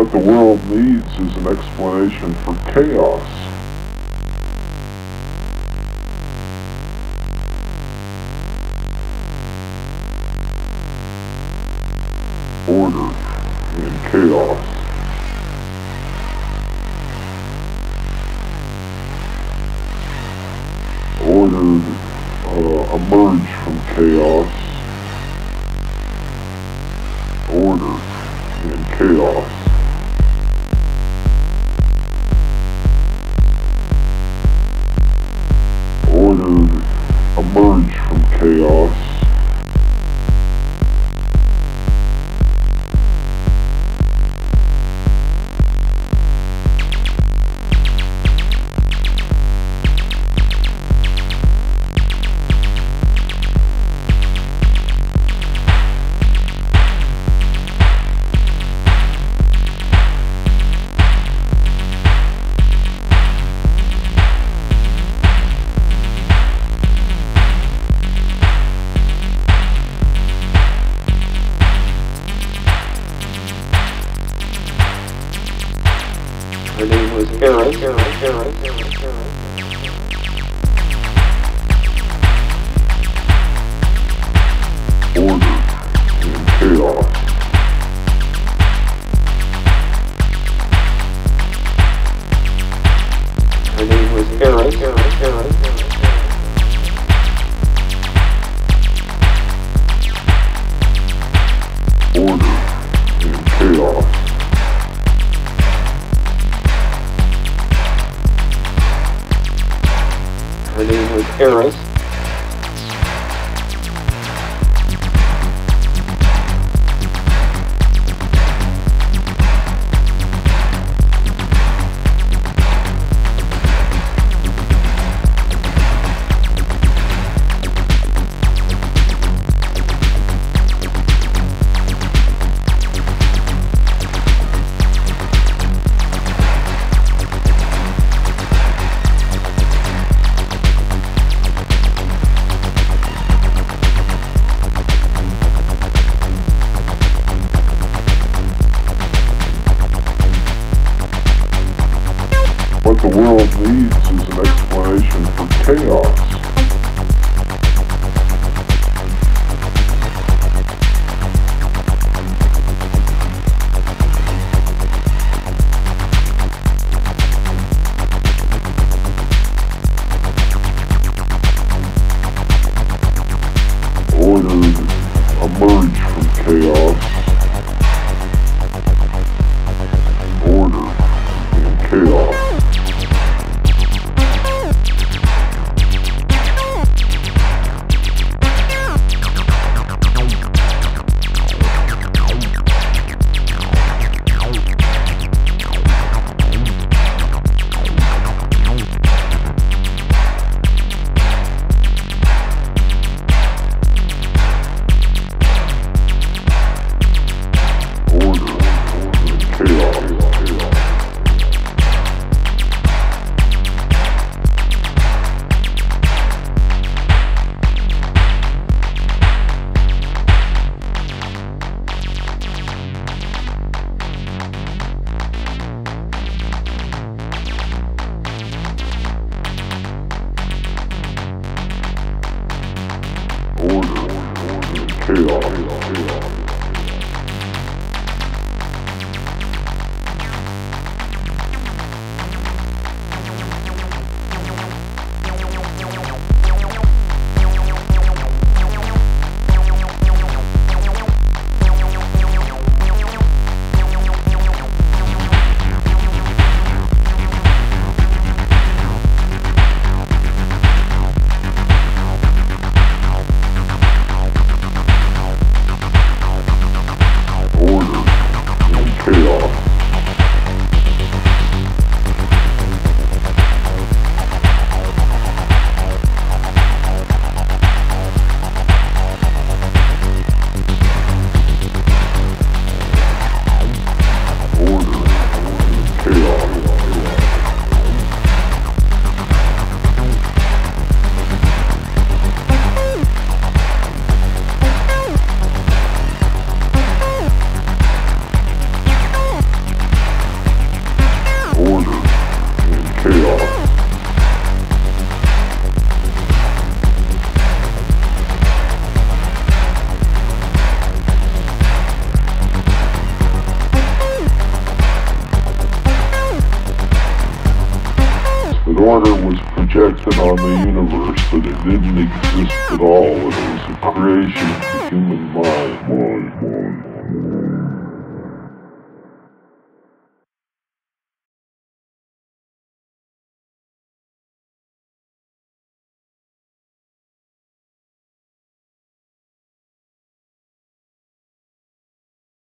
What the world needs is an explanation for chaos. Order and chaos. Order uh, emerge from chaos. Order and chaos. Aaron, Aaron, Aaron, Aaron, Aaron. Order and chaos. Her name was Aaron, Aaron, Aaron, Aaron. Name the world needs is an explanation for chaos. And chaos. On the universe, but it didn't exist at all. It was a creation of the human mind. mind, mind, mind.